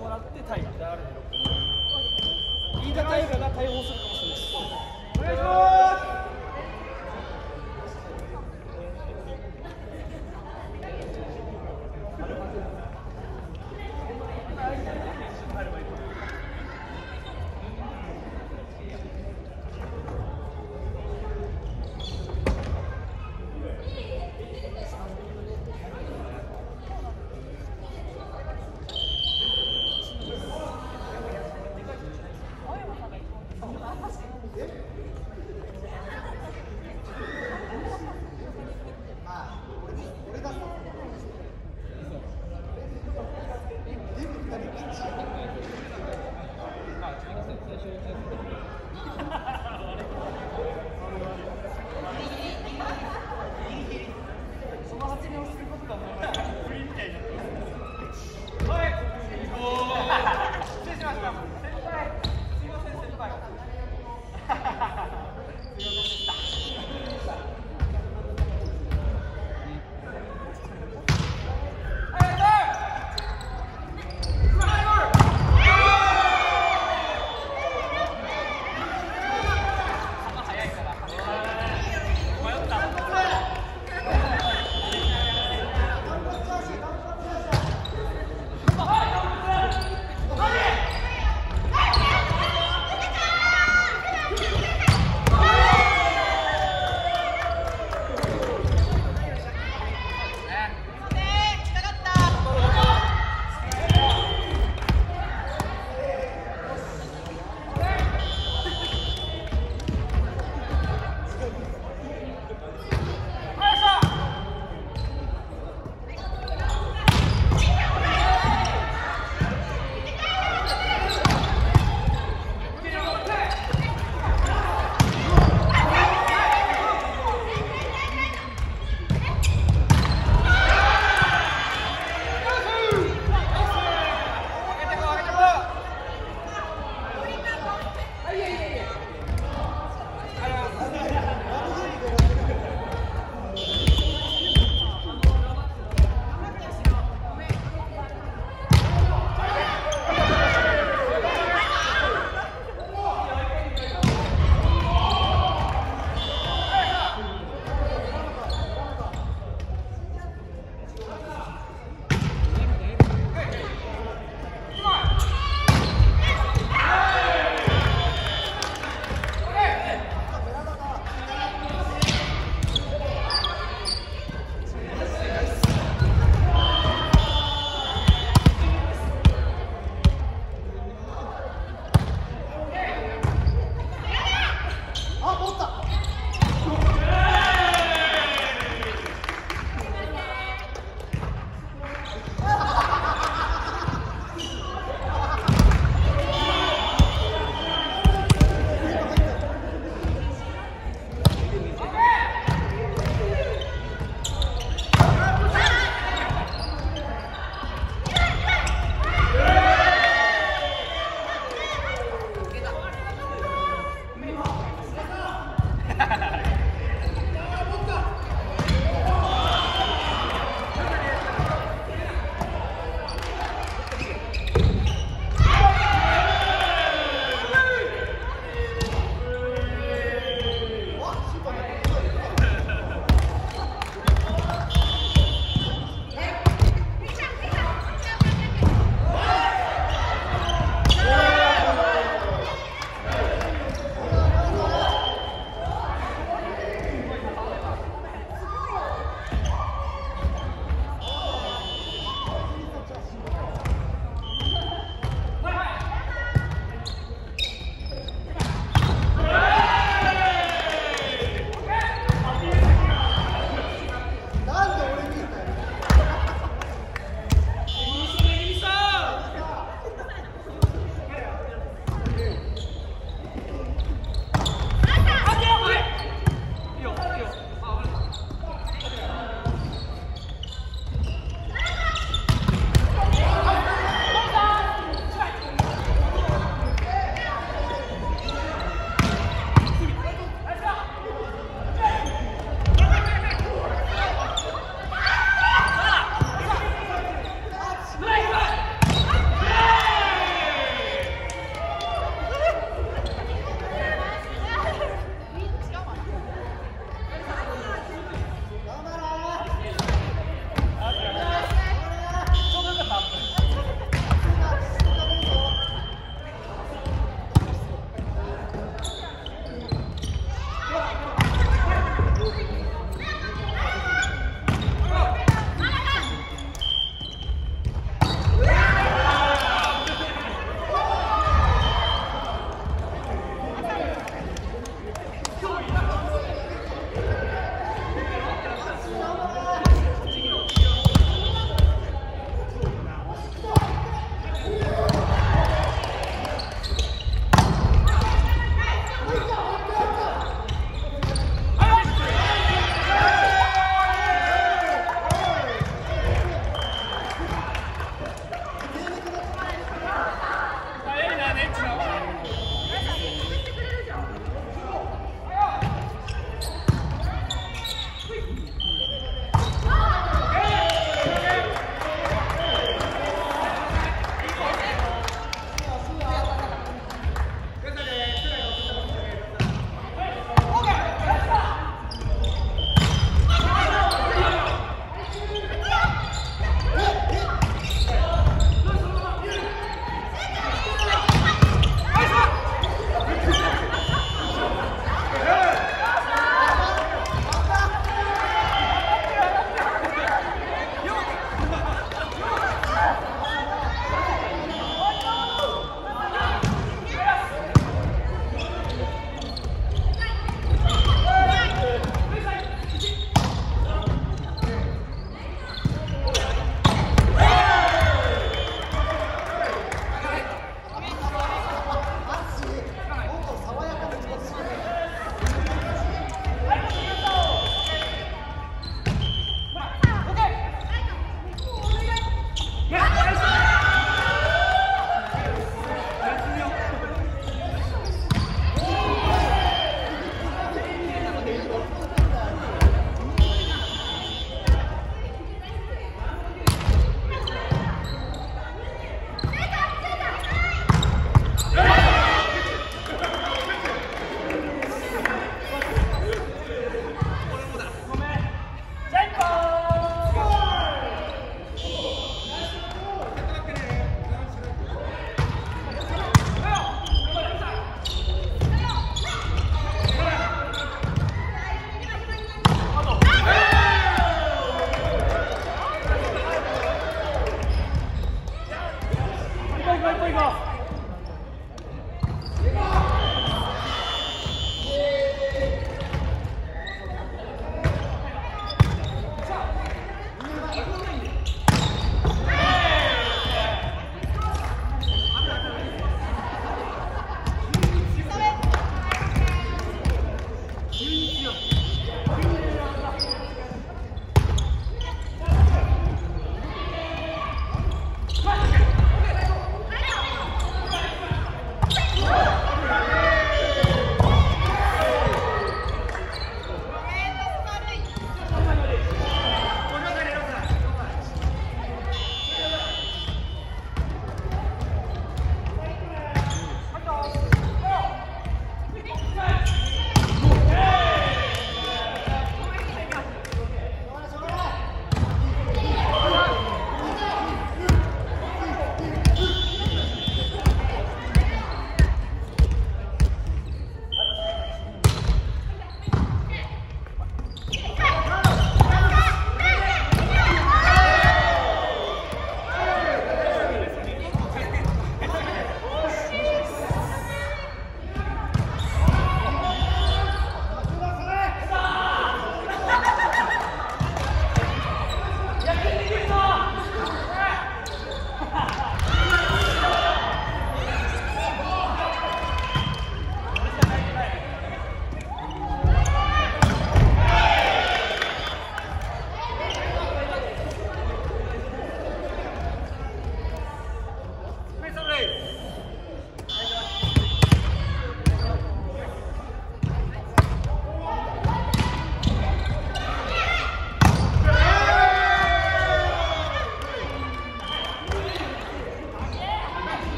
もらってタイガ飯田タイガが対応するかもしれない。お願いします。